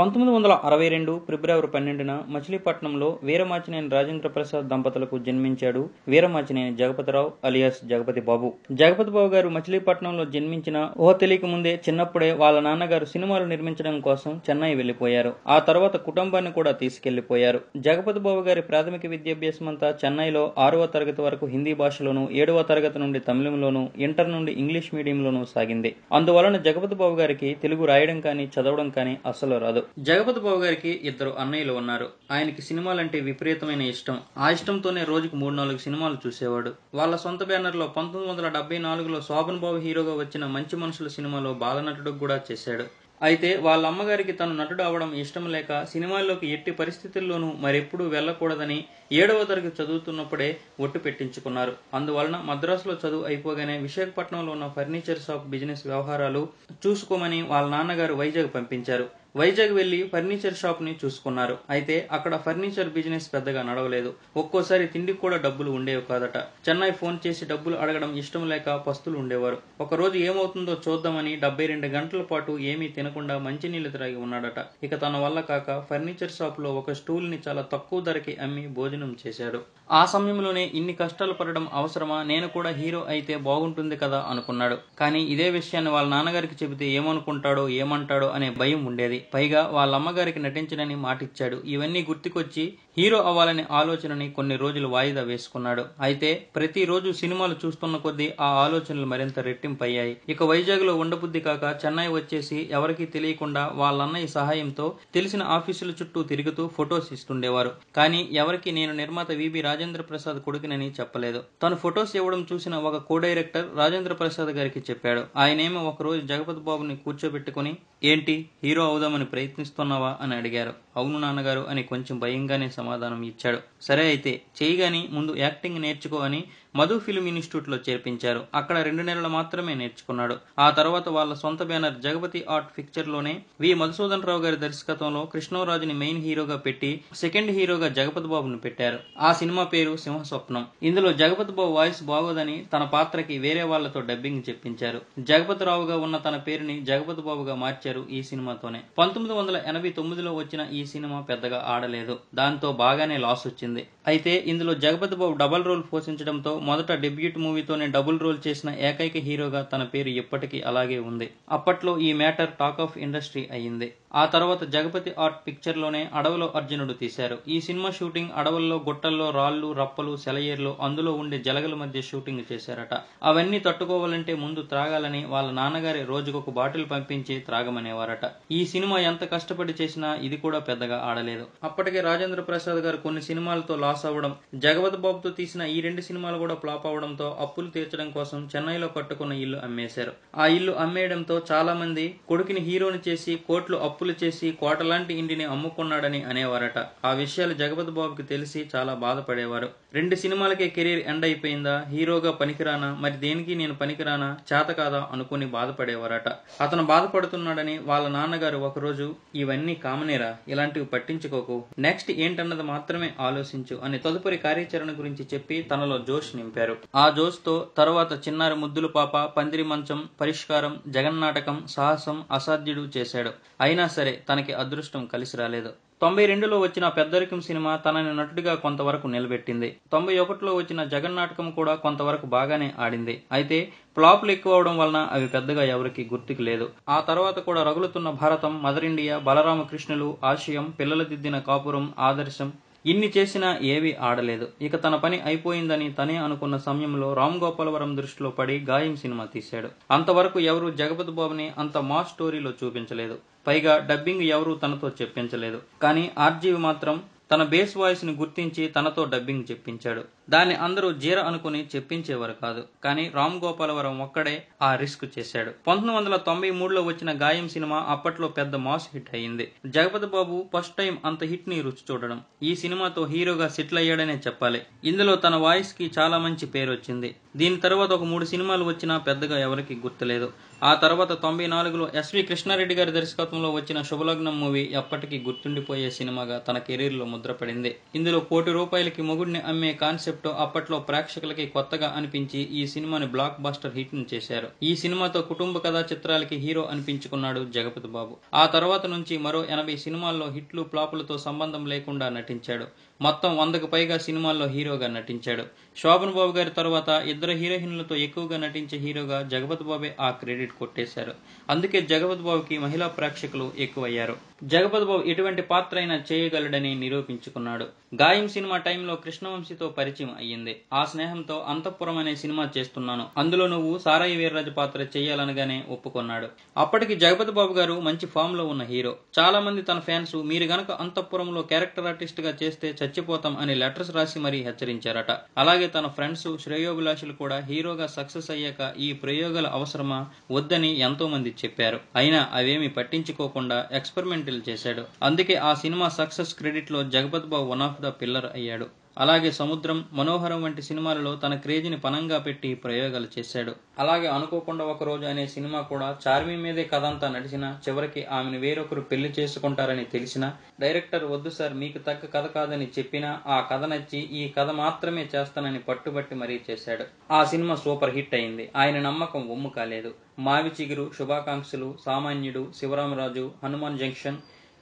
పంతొమ్మిది వందల అరవై రెండు ఫిబ్రవరి పన్నెండున మచిలీపట్నంలో వీరమాచినేని రాజేంద్ర ప్రసాద్ దంపతులకు జన్మించాడు వీరమాచినేని జగపతిరావు అలియాస్ జగపతి బాబు. జగపతి బాబు గారు మచిలీపట్నంలో జన్మించిన ఊహ తెలియక ముందే చిన్నప్పుడే వాళ్ళ నాన్నగారు సినిమాలు నిర్మించడం కోసం చెన్నై వెళ్ళిపోయారు ఆ తర్వాత కుటుంబాన్ని కూడా తీసుకెళ్ళిపోయారు జగపతి బాబు గారి ప్రాథమిక విద్యాభ్యాసం అంతా చెన్నైలో ఆరవ తరగతి వరకు హిందీ భాషలోను ఏడవ తరగతి నుండి తమిళంలోను ఇంటర్ నుండి ఇంగ్లీష్ మీడియంలోనూ సాగింది. అందువలన జగపతి బాబు గారికి తెలుగు రాయడం కానీ చదవడం కానీ అస్సలు రాదు. జగపతి బాబు గారికి ఇద్దరు అన్నయ్యలు ఉన్నారు. ఆయనకి సినిమాలంటే విపరీతమైన ఇష్టం. ఆ ఇష్టంతోనే రోజుకు మూడు నాలుగు సినిమాలు చూసేవాడు. వాళ్ళ సొంత బ్యానర్లో పంతొమ్మిది వందల డెబ్బై నాలుగులో శోభన్ బాబు హీరోగా వచ్చిన మంచి మనుషుల సినిమాలో బాలనటుడు కూడా చేశాడు. అయితే వాళ్ళ అమ్మగారికి తను నటుడు అవడం ఇష్టం లేక సినిమాల్లోకి ఎట్టి పరిస్థితుల్లోనూ మరెప్పుడూ వెళ్ళకూడదని ఏడవ తరగతి చదువుతున్నప్పుడే ఒట్టు పెట్టించుకున్నారు. అందువలన మద్రాసులో చదువు అయిపోగానే విశాఖపట్నంలో ఉన్న ఫర్నిచర్ షాప్ బిజినెస్ వ్యవహారాలు చూసుకోమని వాళ్ళ నాన్నగారు వైజాగ్ పంపించారు. వైజాగ్ వెళ్ళి ఫర్నిచర్ షాప్ని చూసుకున్నారు. అయితే అక్కడ ఫర్నిచర్ బిజినెస్ పెద్దగా నడవలేదు. ఒక్కోసారి తిండికి కూడా డబ్బులు ఉండేవి కాదట. చెన్నై ఫోన్ చేసి డబ్బులు అడగడం ఇష్టం లేక పస్తులు ఉండేవారు. ఒక రోజు ఏమవుతుందో చూద్దామని డెబ్బై రెండు గంటల పాటు ఏమీ తినకుండా మంచినీళ్ళు త్రాగి ఉన్నాడట. ఇక తన వల్ల కాక ఫర్నిచర్ షాప్లో ఒక స్టూల్ని చాలా తక్కువ ధరకి అమ్మి భోజనం చేశాడు. ఆ సమయంలోనే ఇన్ని కష్టాలు పడడం అవసరమా? నేను కూడా హీరో అయితే బాగుంటుంది కదా అనుకున్నాడు. కానీ ఇదే విషయాన్ని వాళ్ళ నాన్నగారికి చెబితే ఏమనుకుంటాడో ఏమంటాడో అనే భయం ఉండేది. పైగా వాళ్ళ అమ్మగారికి నటించడని మాటిచ్చాడు. ఇవన్నీ గుర్తుకొచ్చి హీరో అవ్వాలనే ఆలోచనని కొన్ని రోజులు వాయిదా వేసుకున్నాడు. అయితే ప్రతిరోజు సినిమాలు చూస్తున్న కొద్దీ ఆ ఆలోచనలు మరింత రెట్టింపయ్యాయి. ఇక వైజాగ్లో ఉండబుద్ధి కాక చెన్నై వచ్చేసి ఎవరికీ తెలియకుండా వాళ్ళన్నయ్య సహాయంతో తెలిసిన ఆఫీసుల చుట్టూ తిరుగుతూ ఫొటోస్ ఇస్తుండేవారు. కానీ ఎవరికి నేను నిర్మాత విబి రాజేంద్ర ప్రసాద్ కొడుకునని చెప్పలేదు. తను ఫొటోస్ ఇవ్వడం చూసిన ఒక కో డైరెక్టర్ రాజేంద్ర ప్రసాద్ గారికి చెప్పాడు. ఆయనేమో ఒకరోజు జగపతి బాబుని కూర్చోబెట్టుకుని ఏంటి హీరో అవుదామని ప్రయత్నిస్తున్నావా? అని అడిగారు. అవును నాన్నగారు అని కొంచెం భయంగానే సమాధానం ఇచ్చాడు. సరే అయితే చేయగాని ముందు యాక్టింగ్ నేర్చుకో అని మధు ఫిల్మ్ ఇన్స్టిట్యూట్లో చేర్పించారు. అక్కడ రెండు నెలలు మాత్రమే నేర్చుకున్నాడు. ఆ తర్వాత వాళ్ళ సొంత బ్యానర్ జగపతి ఆర్ట్ పిక్చర్లోనే వి మధుసూదన్ రావు గారి దర్శకత్వంలో కృష్ణరాజుని మెయిన్ హీరోగా పెట్టి సెకండ్ హీరోగా జగపతి బాబును పెట్టారు. ఆ సినిమా పేరు సింహ స్వప్నం ఇందులో జగపతి బాబు వాయిస్ బాగోదని తన పాత్రకి వేరే వాళ్ళతో డబ్బింగ్ చెప్పించారు. జగపతి రావుగా ఉన్న తన పేరుని జగపతి బాబుగా మార్చారు ఈ సినిమాతోనే. పంతొమ్మిది వందల ఎనభై తొమ్మిదిలో వచ్చిన ఈ సినిమా పెద్దగా ఆడలేదు. దాంతో బాగానే లాస్ వచ్చింది. అయితే ఇందులో జగపతి బాబు డబల్ రోల్ పోషించడంతో మొదట డెబ్యూట్ మూవీతోనే డబుల్ రోల్ చేసిన ఏకైక హీరోగా తన పేరు ఇప్పటికీ అలాగే ఉంది. అప్పట్లో ఈ మ్యాటర్ టాక్ ఆఫ్ ఇండస్ట్రీ అయ్యింది. ఆ తర్వాత జగపతి ఆర్ట్ పిక్చర్లోనే అడవిలో అర్జునుడు తీశారు. ఈ సినిమా షూటింగ్ అడవుల్లో గుట్టల్లో రాళ్ళు రప్పలు సెలయేర్లు అందులో ఉండే జలగల మధ్య షూటింగ్ చేశారట. అవన్నీ తట్టుకోవాలంటే ముందు త్రాగాలని వాళ్ళ నాన్నగారి రోజుకొక బాటిల్ పంపించి త్రాగమనేవారట. ఈ సినిమా ఎంత కష్టపడి చేసినా ఇది కూడా పెద్దగా ఆడలేదు. అప్పటికే రాజేంద్ర ప్రసాద్ గారు కొన్ని సినిమాలతో లాస్ అవ్వడం జగపతి బాబుతో తీసిన ఈ రెండు సినిమాలు కూడా ఫ్లాప్ అవడంతో అప్పులు తీర్చడం కోసం చెన్నైలో కట్టుకున్న ఇల్లు అమ్మేశారు. ఆ ఇల్లు అమ్మేయడంతో చాలా మంది కొడుకుని హీరోని చేసి కోట్లు అప్పులు చేసి కోటలాంటి ఇంటిని అమ్ముకున్నాడని అనేవారట. ఆ విషయాలు జగపతి బాబుకి తెలిసి చాలా బాధపడేవారు. రెండు సినిమాలకే కెరీర్ ఎండ్ అయిపోయిందా? హీరోగా పనికిరానా? మరి దేనికి నేను పనికిరానా? చేత కాదా? అనుకుని బాధపడేవారట. అతను బాధపడుతున్నాడని వాళ్ళ నాన్నగారు ఒకరోజు ఇవన్నీ కామనేరా ఇలాంటివి పట్టించుకోకు. నెక్స్ట్ ఏంటన్నది మాత్రమే ఆలోచించు అని తదుపరి కార్యాచరణ గురించి చెప్పి తనలో జోష్ నింపారు. ఆ జోష్తో తరువాత చిన్నారి ముద్దుల పాప పందిరి మంచం పరిష్కారం జగన్నాటకం సాహసం అసాధ్యుడు చేశాడు. అయినా సరే తనకి అదృష్టం కలిసి రాలేదు. తొంభై రెండులో వచ్చిన పెద్దరికం సినిమా తనని నటుడిగా కొంతవరకు నిలబెట్టింది. తొంభై ఒకటిలో వచ్చిన జగన్ నాటకం కూడా కొంతవరకు బాగానే ఆడింది. అయితే ఫ్లాప్లు ఎక్కువ అవడం వలన అవి పెద్దగా ఎవరికి గుర్తుకు లేదు. ఆ తర్వాత కూడా రగులుతున్న భారతం మదర్ ఇండియా బలరామకృష్ణులు ఆశయం పిల్లల దిద్దిన కాపురం ఆదర్శం ఇన్ని చేసినా ఏవీ ఆడలేదు. ఇక తన పని అయిపోయిందని తనే అనుకున్న సమయంలో రామ్ గోపాలవరం దృష్టిలో పడి గాయం సినిమా తీశాడు. అంతవరకు ఎవరు జగపతి బాబుని అంత మా స్టోరీలో చూపించలేదు. పైగా డబ్బింగ్ ఎవరూ తనతో చెప్పించలేదు. కానీ ఆర్జీవి మాత్రం తన బేస్ వాయిస్ని గుర్తించి తనతో డబ్బింగ్ చెప్పించాడు. దాన్ని అందరూ జీర అనుకుని చెప్పించేవారు కాదు. కానీ రామ్ గోపాలవరం ఒక్కడే ఆ రిస్క్ చేశాడు. పంతొమ్మిది వందల తొంభై మూడులో వచ్చిన గాయం సినిమా అప్పట్లో పెద్ద మాస్ హిట్ అయింది జగపతి బాబు ఫస్ట్ టైం అంత హిట్ని రుచి చూడడం. ఈ సినిమాతో హీరోగా సెటిల్ అయ్యాడనే చెప్పాలి. ఇందులో తన వాయిస్కి చాలా మంచి పేరు వచ్చింది దీని తర్వాత ఒక మూడు సినిమాలు వచ్చినా పెద్దగా ఎవరికి గుర్తులేదు. ఆ తర్వాత తొంభై నాలుగులో ఎస్వి కృష్ణారెడ్డి గారి దర్శకత్వంలో వచ్చిన శుభలగ్నం మూవీ ఎప్పటికీ గుర్తుండిపోయే సినిమాగా తన కెరీర్లో ముద్రపడింది ఇందులో కోటి రూపాయలకి మొగుడిని అమ్మే కాన్సెప్ట్ అప్పట్లో ప్రేక్షకులకి కొత్తగా అనిపించి ఈ సినిమాని బ్లాక్ బాస్టర్ హిట్ను చేశారు. ఈ సినిమాతో కుటుంబ కథా చిత్రాలకి హీరో అనిపించుకున్నాడు జగపతి బాబు. ఆ తర్వాత నుంచి మరో ఎనభై సినిమాల్లో హిట్లు ఫ్లాపులతో సంబంధం లేకుండా నటించాడు. మొత్తం వందకు పైగా సినిమాల్లో హీరోగా నటించాడు. శోభన్ బాబు గారి తర్వాత ఇద్దరు హీరోయిన్లతో ఎక్కువగా నటించే హీరోగా జగపతి బాబే ఆ క్రెడిట్ కొట్టేశారు. అందుకే జగపతి బాబుకి మహిళా ప్రేక్షకులు ఎక్కువయ్యారు. జగపతి బాబు ఎటువంటి పాత్ర అయినా చేయగలడని నిరూపించుకున్నాడు. గాయం సినిమా టైంలో కృష్ణవంశీతో పరిచయం అయ్యింది. ఆ స్నేహంతో అంతఃపురం అనే సినిమా చేస్తున్నాను. అందులో నువ్వు సారాయి వీర్రాజు పాత్ర చేయాలనగానే ఒప్పుకున్నాడు. అప్పటికి జగపతి బాబు గారు మంచి ఫామ్లో ఉన్న హీరో. చాలా మంది తన ఫ్యాన్స్ మీరు గనక అంతఃపురంలో క్యారెక్టర్ ఆర్టిస్ట్గా చేస్తే చచ్చిపోతాం అని లెటర్స్ రాసి మరీ హెచ్చరించారట. అలాగే తన ఫ్రెండ్స్ శ్రేయోభిలాషులు కూడా హీరోగా సక్సెస్ అయ్యాక ఈ ప్రయోగాల అవసరమా వద్దని ఎంతో మంది చెప్పారు. అయినా అవేమి పట్టించుకోకుండా ఎక్స్పెరిమెంట్ ఎక్స్పెరిమెంటల్ చేశాడు. అందుకే ఆ cinema success క్రెడిట్లో Jagapath Babu one of the pillar అయ్యాడు. అలాగే సముద్రం మనోహరం వంటి సినిమాలలో తన క్రేజీని పనంగా పెట్టి ప్రయోగాలు చేశాడు. అలాగే అనుకోకుండా ఒక రోజు అనే సినిమా కూడా చార్మి మీదే కథ అంతా నడిచినా చివరికి ఆమెను వేరొకరు పెళ్ళి చేసుకుంటారని తెలిసిన డైరెక్టర్ వద్దు సార్ మీకు తగ్గ కథ కాదని చెప్పినా ఆ కథ నచ్చి ఈ కథ మాత్రమే చేస్తానని పట్టుబట్టి మరీ చేశాడు. ఆ సినిమా సూపర్ హిట్ అయింది. ఆయన నమ్మకం ఒమ్ము కాలేదు. మావి చిగురు శుభాకాంక్షలు సామాన్యుడు శివరామరాజు హనుమాన్ జంక్షన్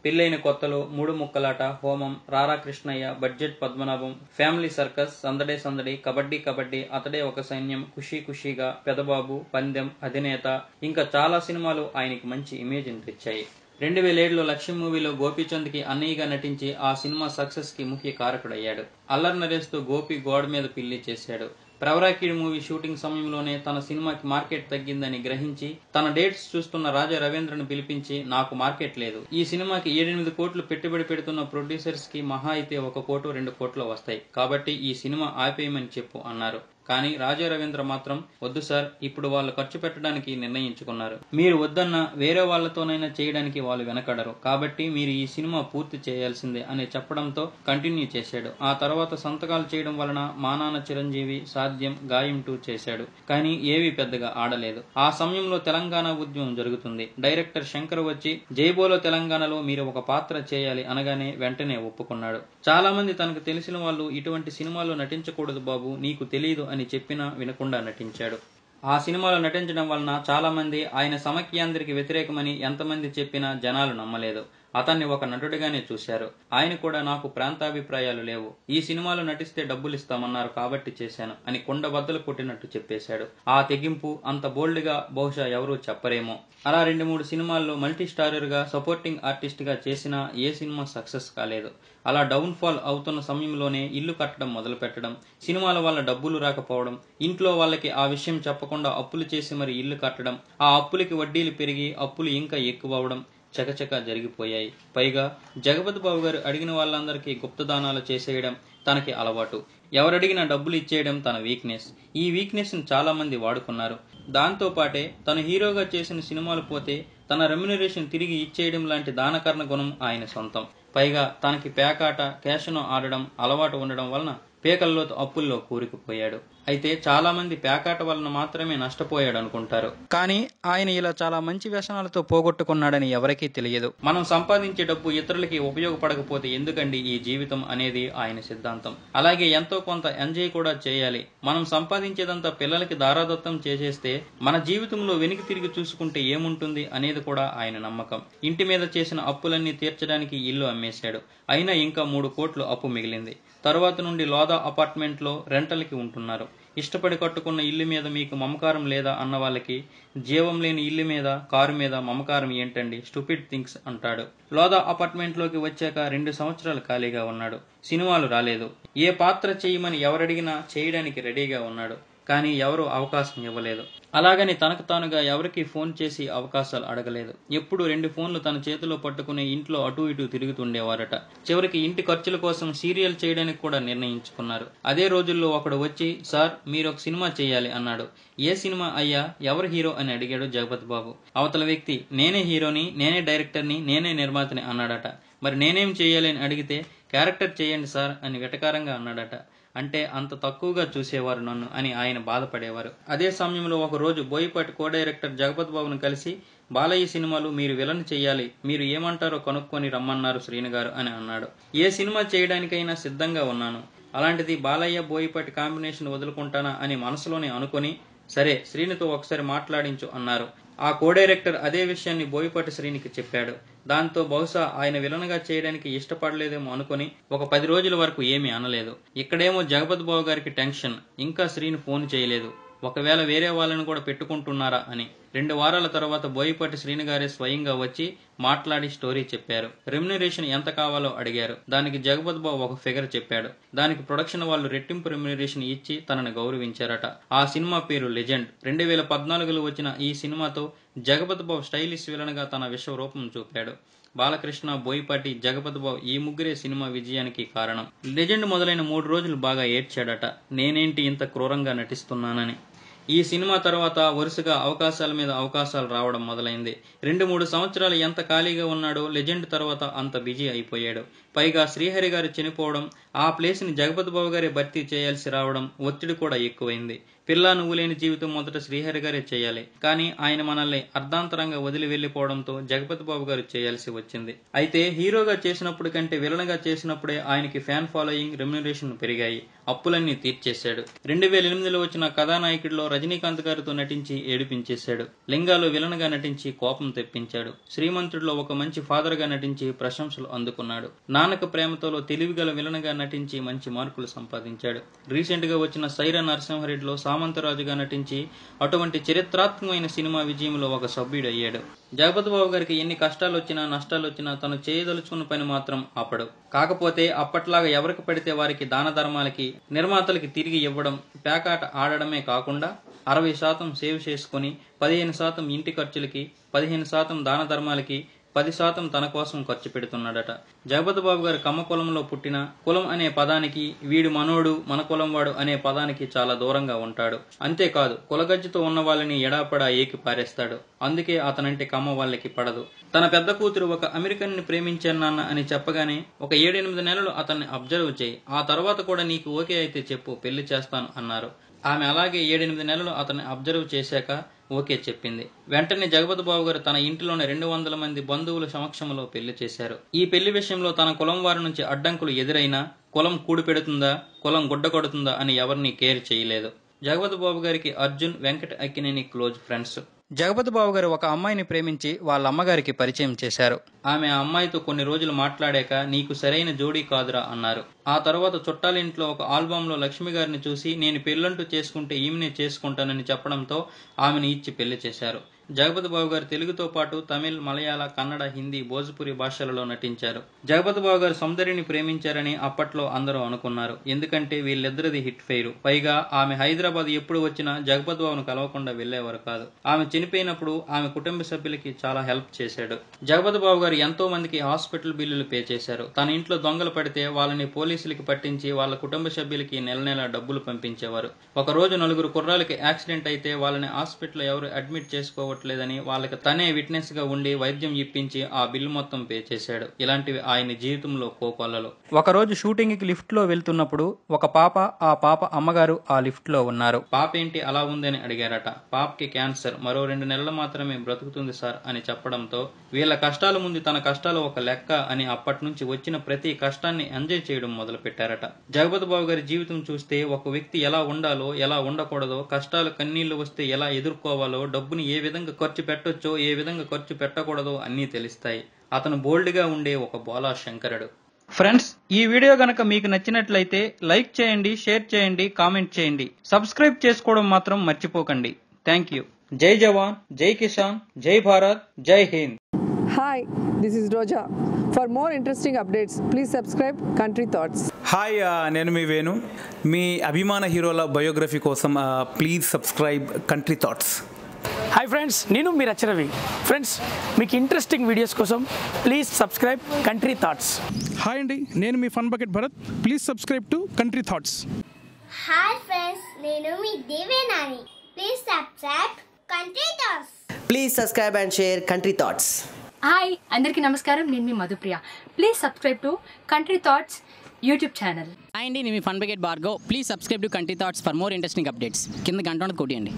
పెళ్ళైన కొత్తలో Moodu Mukkalata Homam Rara Krishnayya budget Padmanabham family circus Sandade Sandadi Kabaddi kabaddi అతడే ఒక సైన్యం ఖుషీ ఖుషీగా పెదబాబు పందెం అధినేత. ఇంకా చాలా సినిమాలు ఆయనకి మంచి ఇమేజ్ని తెచ్చాయి రెండు వేల ఏడులో లక్ష్యం మూవీలో గోపీచంద్కి అన్నయ్యగా నటించి ఆ సినిమా సక్సెస్కి ముఖ్య కారకుడయ్యాడు. అల్లర్ నరేష్తో గోపి గోడ మీద పిల్లి చేశాడు. ప్రవరాకిడ్ మూవీ షూటింగ్ సమయంలోనే తన సినిమాకి మార్కెట్ తగ్గిందని గ్రహించి తన డేట్స్ చూస్తున్న రాజా రవీంద్రను పిలిపించి నాకు మార్కెట్ లేదు. ఈ సినిమాకి ఏడెనిమిది కోట్లు పెట్టుబడి పెడుతున్న ప్రొడ్యూసర్స్కి మహా అయితే ఒక కోటు రెండు కోట్లు వస్తాయి. కాబట్టి ఈ సినిమా ఆపేయమని చెప్పు అన్నారు. కానీ రాజా రవీంద్ర మాత్రం వద్దు సార్ ఇప్పుడు వాళ్ళు ఖర్చు పెట్టడానికి నిర్ణయించుకున్నారు. మీరు వద్దన్న వేరే వాళ్ళతోనైనా చేయడానికి వాళ్ళు వెనకడరు. కాబట్టి మీరు ఈ సినిమా పూర్తి చేయాల్సిందే అని చెప్పడంతో కంటిన్యూ చేశాడు. ఆ తర్వాత సంతకాలు చేయడం వలన మా నాన్న చిరంజీవి సాధ్యం గాయం టూ చేశాడు. కానీ ఏవి పెద్దగా ఆడలేదు. ఆ సమయంలో తెలంగాణ ఉద్యమం జరుగుతుంది. డైరెక్టర్ శంకర్ వచ్చి జైబోలో తెలంగాణలో మీరు ఒక పాత్ర చేయాలి అనగానే వెంటనే ఒప్పుకున్నాడు. చాలా మంది తనకు తెలిసిన వాళ్ళు ఇటువంటి సినిమాల్లో నటించకూడదు బాబు నీకు తెలియదు అని చెప్పినా వినకుండా నటించాడు. ఆ సినిమాలో నటించడం వలన చాలా మంది ఆయన సమైక్యాంధ్రికి వ్యతిరేకమని ఎంతమంది చెప్పినా జనాలు నమ్మలేదు. అతన్ని ఒక నటుడిగానే చూశారు. ఆయన కూడా నాకు ప్రాంతాభిప్రాయాలు లేవు. ఈ సినిమాలో నటిస్తే డబ్బులు ఇస్తామన్నారు కాబట్టి చేశాను అని కొండ బద్దలు కొట్టినట్టు చెప్పేశాడు. ఆ తెగింపు అంత బోల్డ్గా బహుశా ఎవరూ చెప్పరేమో. అలా రెండు మూడు సినిమాల్లో మల్టీ స్టారర్గా సపోర్టింగ్ ఆర్టిస్ట్గా చేసినా ఏ సినిమా సక్సెస్ కాలేదు. అలా డౌన్ ఫాల్ అవుతున్న సమయంలోనే ఇల్లు కట్టడం మొదలు పెట్టడం సినిమాల వల్ల డబ్బులు రాకపోవడం ఇంట్లో వాళ్ళకి ఆ విషయం చెప్పకుండా అప్పులు చేసి మరి ఇల్లు కట్టడం ఆ అప్పులకి వడ్డీలు పెరిగి అప్పులు ఇంకా ఎక్కువ అవడం చకచక జరిగిపోయాయి. పైగా జగపతి బాబు గారు అడిగిన వాళ్ళందరికీ గుప్తదానాలు చేసేయడం తనకి అలవాటు. ఎవరడిగినా డబ్బులు ఇచ్చేయడం తన వీక్నెస్ ఈ వీక్నెస్ను చాలామంది వాడుకున్నారు. దాంతో పాటే తను హీరోగా చేసిన సినిమాలు పోతే తన రెమ్యునరేషన్ తిరిగి ఇచ్చేయడం లాంటి దానకరణ గుణం ఆయన సొంతం. పైగా తనకి పేకాట క్యాషను ఆడడం అలవాటు ఉండడం వలన పేకల్లో అప్పుల్లో కూరుకుపోయాడు. అయితే చాలా మంది పేకాట వలన మాత్రమే నష్టపోయాడు అనుకుంటారు కానీ ఆయన ఇలా చాలా మంచి వ్యసనాలతో పోగొట్టుకున్నాడని ఎవరికీ తెలియదు. మనం సంపాదించే డబ్బు ఇతరులకి ఉపయోగపడకపోతే ఎందుకండి ఈ జీవితం అనేది ఆయన సిద్ధాంతం. అలాగే ఎంతో కొంత ఎంజాయ్ కూడా చేయాలి. మనం సంపాదించేదంతా పిల్లలకి దారాదత్తం చేసేస్తే మన జీవితంలో వెనికి తిరిగి చూసుకుంటే ఏముంటుంది అనేది కూడా ఆయన నమ్మకం. ఇంటి మీద చేసిన అప్పులన్నీ తీర్చడానికి ఇల్లు అమ్మేశాడు. అయినా ఇంకా మూడు కోట్లు అప్పు మిగిలింది. తరువాత నుండి లోదా అపార్ట్మెంట్ అపార్ట్మెంట్లో రెంటల్కి ఉంటున్నారు. ఇష్టపడి కట్టుకున్న ఇల్లు మీద మీకు మమకారం లేదా అన్న వాళ్ళకి జీవం లేని ఇల్లు మీద కారు మీద మమకారం ఏంటండి? స్టూపిడ్ థింగ్స్ అంటాడు. లోదా అపార్ట్మెంట్లోకి వచ్చాక రెండు సంవత్సరాలు ఖాళీగా ఉన్నాడు. సినిమాలు రాలేదు. ఏ పాత్ర చేయమని ఎవరడిగినా చేయడానికి రెడీగా ఉన్నాడు. కానీ ఎవరు అవకాశం ఇవ్వలేదు. అలాగని తనకు తానుగా ఎవరికి ఫోన్ చేసి అవకాశాలు అడగలేదు. ఎప్పుడు రెండు ఫోన్లు తన చేతిలో పట్టుకుని ఇంట్లో అటు ఇటు తిరుగుతుండేవారట. చివరికి ఇంటి ఖర్చుల కోసం సీరియల్ చేయడానికి కూడా నిర్ణయించుకున్నారు. అదే రోజుల్లో ఒకడు వచ్చి సార్ మీరు ఒక సినిమా చేయాలి అన్నాడు. ఏ సినిమా అయ్యా? ఎవరు హీరో? అని అడిగాడు జగపతి బాబు. అవతల వ్యక్తి నేనే హీరోని నేనే డైరెక్టర్ని నేనే నిర్మాతని అన్నాడట. మరి నేనేం చేయాలి అని అడిగితే క్యారెక్టర్ చేయండి సార్ అని వెటకారంగా అన్నాడట. అంటే అంత తక్కువగా చూసేవారు నన్ను అని ఆయన బాధపడేవారు. అదే సమయంలో ఒక రోజు బోయపాటి కో డైరెక్టర్ జగపతి బాబును కలిసి బాలయ్య సినిమాలు మీరు విలన్ చేయాలి మీరు ఏమంటారో కనుక్కొని రమ్మన్నారు శ్రీను గారు అని అన్నాడు. ఏ సినిమా చేయడానికైనా సిద్ధంగా ఉన్నాను. అలాంటిది బాలయ్య బోయపాటి కాంబినేషన్ వదులుకుంటానా అని మనసులోనే అనుకొని సరే శ్రీనితో ఒకసారి మాట్లాడించు అన్నారు. ఆ కో డైరెక్టర్ అదే విషయాన్ని బోయపాటి శ్రీనికి చెప్పాడు. దాంతో బహుశా ఆయన విలన్గా చేయడానికి ఇష్టపడలేదేమో అనుకుని ఒక పది రోజుల వరకు ఏమీ అనలేదు. ఇక్కడేమో జగపతి బాబు గారికి టెన్షన్ ఇంకా శ్రీని ఫోన్ చేయలేదు. ఒకవేళ వేరే వాళ్ళని కూడా పెట్టుకుంటున్నారా అని. రెండు వారాల తర్వాత బోయపాటి శ్రీను గారే స్వయంగా వచ్చి మాట్లాడి స్టోరీ చెప్పారు. రెమ్యునరేషన్ ఎంత కావాలో అడిగారు. దానికి జగపతి బాబు ఒక ఫిగర్ చెప్పాడు. దానికి ప్రొడక్షన్ వాళ్ళు రెట్టింపు రెమ్యునరేషన్ ఇచ్చి తనను గౌరవించారట. ఆ సినిమా పేరు లెజెండ్. రెండు వేల పద్నాలుగులో వచ్చిన ఈ సినిమాతో జగపతి బాబు స్టైలిష్ విలన్గా తన తన విశ్వరూపం చూపాడు. బాలకృష్ణ బోయపాటి జగపతి బాబు ఈ ముగ్గురే సినిమా విజయానికి కారణం. లెజెండ్ మొదలైన మూడు రోజులు బాగా ఏడ్చాడట. నేనేంటి ఇంత క్రూరంగా నటిస్తున్నానని. ఈ సినిమా తర్వాత వరుసగా అవకాశాల మీద అవకాశాలు రావడం మొదలైంది. రెండు మూడు సంవత్సరాలు ఎంత ఖాళీగా ఉన్నాడో లెజెండ్ తర్వాత అంత బిజీ అయిపోయాడు. పైగా శ్రీహరి గారు చనిపోవడం ఆ ప్లేస్ని జగపతి బాబు గారే భర్తీ చేయాల్సి రావడం ఒత్తిడి కూడా ఎక్కువైంది. పిల్లా నువ్వు లేని జీవితం మొదట శ్రీహరి గారే చేయాలి. కానీ ఆయన మనల్ని అర్ధాంతరంగా వదిలి వెళ్ళిపోవడంతో జగపతి బాబు గారు చేయాల్సి వచ్చింది. అయితే హీరోగా చేసినప్పుడు కంటే విలన్గా చేసినప్పుడే ఆయనకి ఫ్యాన్ ఫాలోయింగ్ రెమ్యునరేషన్ పెరిగాయి. అప్పులన్నీ తీర్చేశాడు. రెండు వేల ఎనిమిదిలో వచ్చిన కథానాయకుడిలో రజనీకాంత్ గారితో నటించి ఏడిపించేశాడు. లింగాలో విలన్గా నటించి కోపం తెప్పించాడు. శ్రీమంతుడిలో ఒక మంచి ఫాదర్గా నటించి ప్రశంసలు అందుకున్నాడు. నానక ప్రేమతోలో తెలివిగల విలన్గా నటించి మంచి మార్కులు సంపాదించాడు. రీసెంట్గా వచ్చిన సైరా నరసింహారెడ్డిలో సామంతరాజుగా నటించి అటువంటి చరిత్రాత్మకమైన సినిమా విజయంలో ఒక సభ్యుడు అయ్యాడు జగపతి బాబు గారికి ఎన్ని కష్టాలు వచ్చినా నష్టాలు వచ్చినా తను చేయదలుచుకున్న పని మాత్రం ఆపడు కాకపోతే అప్పట్లాగా ఎవరికి పడితే వారికి దాన ధర్మాలకి నిర్మాతలకి తిరిగి ఇవ్వడం పేకాట ఆడడమే కాకుండా అరవై శాతం సేవ్ చేసుకుని పదిహేను శాతం ఇంటి ఖర్చులకి పదిహేను శాతం దాన ధర్మాలకి పది శాతం తన కోసం ఖర్చు పెడుతున్నాడట. జగపతి బాబు గారు కమ్మ కులంలో పుట్టిన కులం అనే పదానికి వీడు మనోడు మన కులం వాడు అనే పదానికి చాలా దూరంగా ఉంటాడు. అంతేకాదు కులగజ్జతో ఉన్న వాళ్ళని ఎడాపడా ఏకి పారేస్తాడు. అందుకే అతనంటే కమ్మ వాళ్ళకి పడదు. తన పెద్ద కూతురు ఒక అమెరికన్ని ప్రేమించాను నాన్న అని చెప్పగానే ఒక ఏడెనిమిది నెలలు అతన్ని అబ్జర్వ్ చేయి. ఆ తర్వాత కూడా నీకు ఓకే అయితే చెప్పు పెళ్ళి చేస్తాను అన్నారు. ఆమె అలాగే ఏడెనిమిది నెలలు అతన్ని అబ్జర్వ్ చేశాక ఓకే చెప్పింది. వెంటనే జగపతి బాబు గారు తన ఇంటిలోని రెండు వందల మంది బంధువుల సమక్షంలో పెళ్ళి చేశారు. ఈ పెళ్ళి విషయంలో తన కులం వారి నుంచి అడ్డంకులు ఎదురైనా కులం కూడి పెడుతుందా కులం గుడ్డ కొడుతుందా అని ఎవరిని కేర్ చేయలేదు. జగపతి బాబు గారికి అర్జున్ వెంకట అక్కినేని క్లోజ్ ఫ్రెండ్స్ జగపతి బాబు గారు ఒక అమ్మాయిని ప్రేమించి వాళ్ళ అమ్మగారికి పరిచయం చేశారు. ఆమె ఆ అమ్మాయితో కొన్ని రోజులు మాట్లాడాక నీకు సరైన జోడీ కాదురా అన్నారు. ఆ తర్వాత చుట్టాలింట్లో ఒక ఆల్బంలో లక్ష్మి గారిని చూసి నేను పెళ్ళంటూ చేసుకుంటే ఈమెనే చేసుకుంటానని చెప్పడంతో ఆమెను ఇచ్చి పెళ్ళి చేశారు. జగపతి బాబు గారు తెలుగుతో పాటు తమిళ్ మలయాళ కన్నడ హిందీ భోజ్పురి భాషలలో నటించారు. జగపతి బాబు గారు సౌందర్యని ప్రేమించారని అప్పట్లో అందరూ అనుకున్నారు. ఎందుకంటే వీళ్ళిద్దరిది హిట్ ఫెయిర్. పైగా ఆమె హైదరాబాద్ ఎప్పుడు వచ్చినా జగపతి బాబును కలవకుండా వెళ్ళేవారు కాదు. ఆమె చనిపోయినప్పుడు ఆమె కుటుంబ సభ్యులకి చాలా హెల్ప్ చేశాడు. జగపతి బాబు గారు ఎంతో మందికి హాస్పిటల్ బిల్లులు పే చేశారు. తన ఇంట్లో దొంగలు పడితే వాళ్ళని పోలీసులకి పట్టించి వాళ్ళ కుటుంబ సభ్యులకి నెల నెల డబ్బులు పంపించేవారు. ఒక రోజు నలుగురు కుర్రాలకి యాక్సిడెంట్ అయితే వాళ్ళని హాస్పిటల్ ఎవరు అడ్మిట్ చేసుకోవట్లేదని వాళ్ళకి తనే విట్నెస్గా ఉండి వైద్యం ఇప్పించి ఆ బిల్లు మొత్తం పే చేశాడు. ఇలాంటివి ఆయన జీవితంలో కోకొల్లలో. ఒక రోజు షూటింగ్కి లిఫ్ట్లో వెళ్తున్నప్పుడు ఒక పాప ఆ పాప అమ్మగారు ఆ లిఫ్ట్లో ఉన్నారు. పాప ఏంటి అలా ఉందని అడిగారట. పాపకి క్యాన్సర్ మరో రెండు నెలలు మాత్రమే బ్రతుకుతుంది సార్ అని చెప్పడంతో వీళ్ళ కష్టాల ముందు తన కష్టాలు ఒక లెక్క అని అప్పటి నుంచి వచ్చిన ప్రతి కష్టాన్ని ఎంజాయ్ చేయడం మొదలు పెట్టారట జగపతి బాబు గారి జీవితం చూస్తే ఒక వ్యక్తి ఎలా ఉండాలో ఎలా ఉండకూడదో కష్టాలు కన్నీళ్ళు వస్తే ఎలా ఎదుర్కోవాలో డబ్బుని ఏ విధంగా ఖర్చు పెట్టొచ్చో ఏ విధంగా ఖర్చు పెట్టకూడదో అన్నీ తెలుస్తాయి. అతను బోల్డ్గా ఉండే ఒక బోలా శంకరుడు. ఫ్రెండ్స్ ఈ వీడియో గనక మీకు నచ్చినట్లయితే లైక్ చేయండి షేర్ చేయండి కామెంట్ చేయండి. సబ్స్క్రైబ్ చేసుకోవడం మాత్రం మర్చిపోకండి. Thank you. జై జవాన్ జై కిసాన్ జై భారత్ జై Hind. Hi, this is Roja. For more interesting updates, please subscribe Country Thoughts. Hi నేను మీ వేణు. మీ అభిమాన హీరోల బయోగ్రఫీ కోసం please subscribe Country Thoughts hi friends నేను మీ రచరవి ఫ్రెండ్స్ మీకు ఇంట్రెస్టింగ్ వీడియోస్ కోసం please subscribe Country Thoughts hi అండి నేను మీ Fun Bucket Bharath please subscribe to Country Thoughts hi friends నేను మీ Devenani please subscribe Country Thoughts Please subscribe and share Country Thoughts. Hi అందరికీ నమస్కారం. నేను మీ Madhupriya. Please subscribe to Country Thoughts YouTube channel అండి నేను మీ Fun Bucket Bhargav please subscribe to Country Thoughts for more interesting updates కింద గంట ఉన్నది కొట్టియండి.